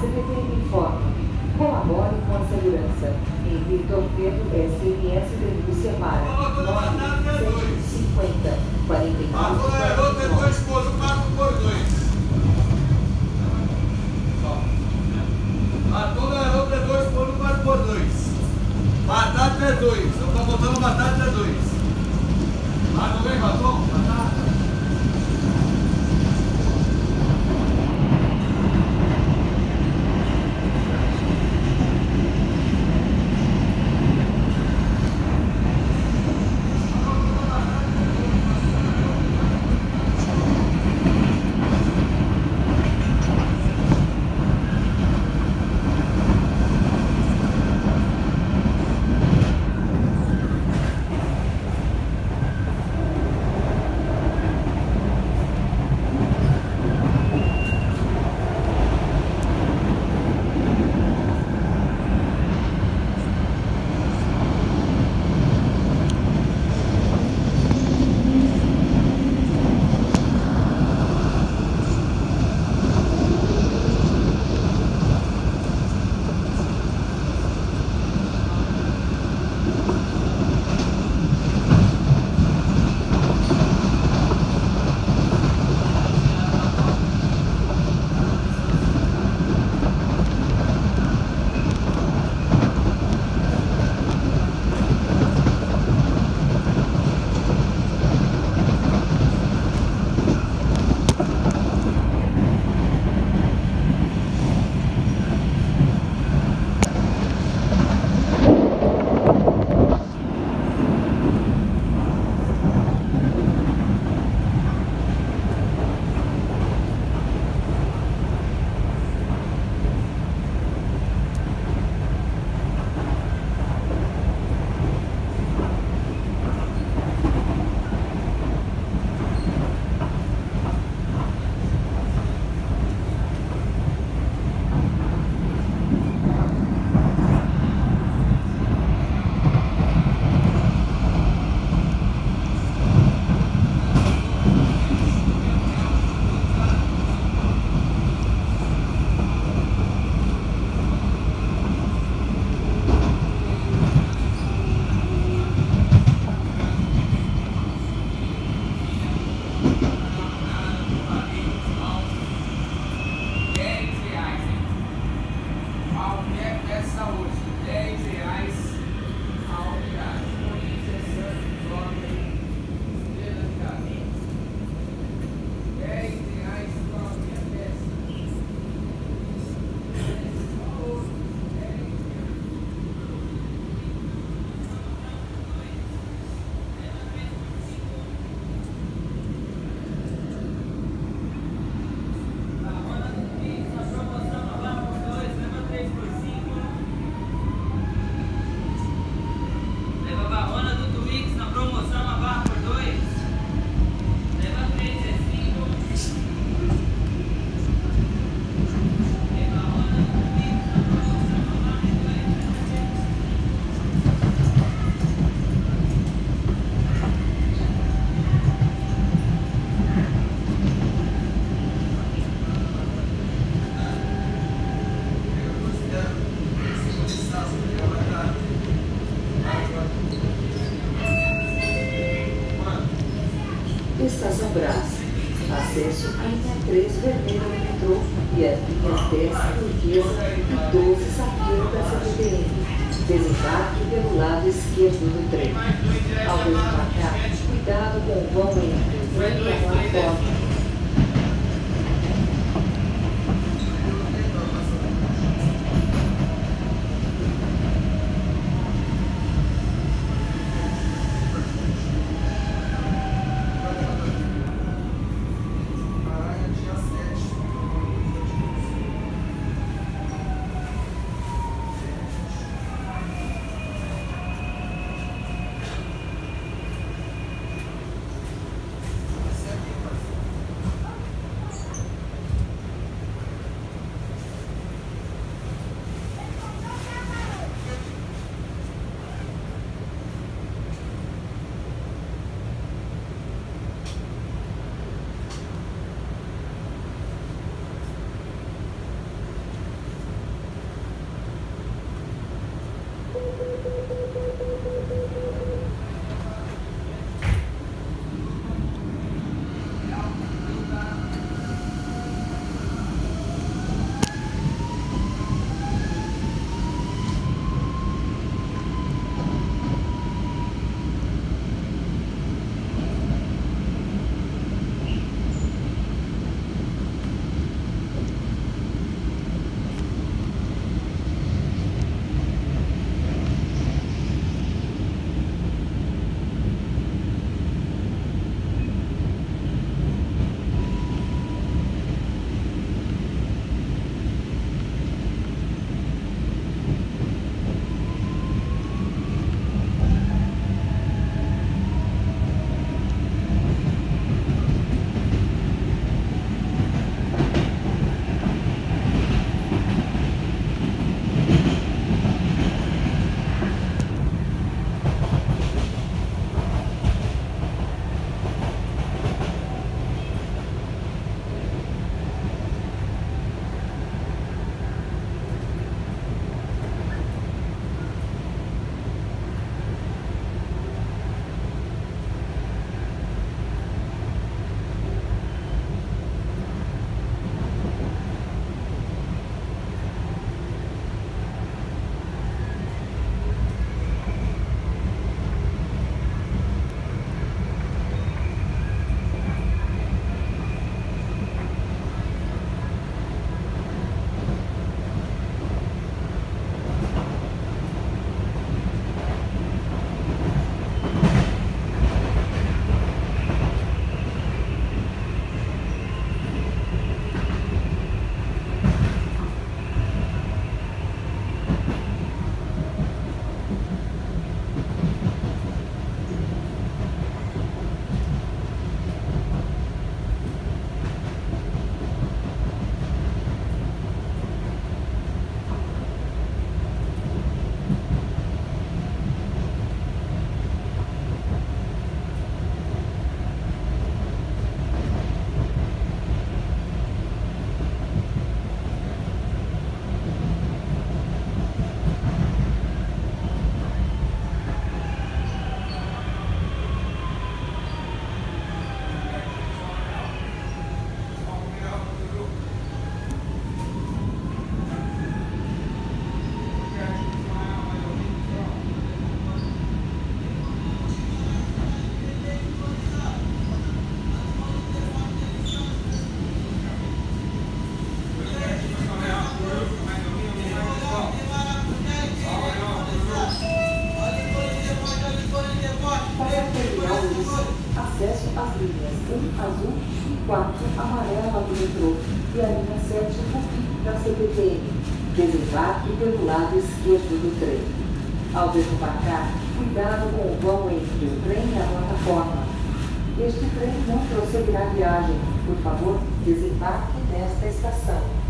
CPTM informa. Colabore com a segurança. Envie torpedo SMS denúncia para 950 49 Matou garoto é dois por dois. Matou é dois por dois. Batata é dois. Estação Brás. Acesso à linha 3 vermelha do metrô e as linhas 10 turquesa e 12 safira da CPTM. Desembarque pelo lado esquerdo do trem. Ao desembarcar, cuidado com o vão entre o trem e a plataforma. 4 amarela do metrô e a linha 7 Tupi da CPTM. Desembarque pelo lado esquerdo do trem. Ao desembarcar, cuidado com o vão entre o trem e a plataforma. Este trem não prosseguirá a viagem. Por favor, desembarque nesta estação.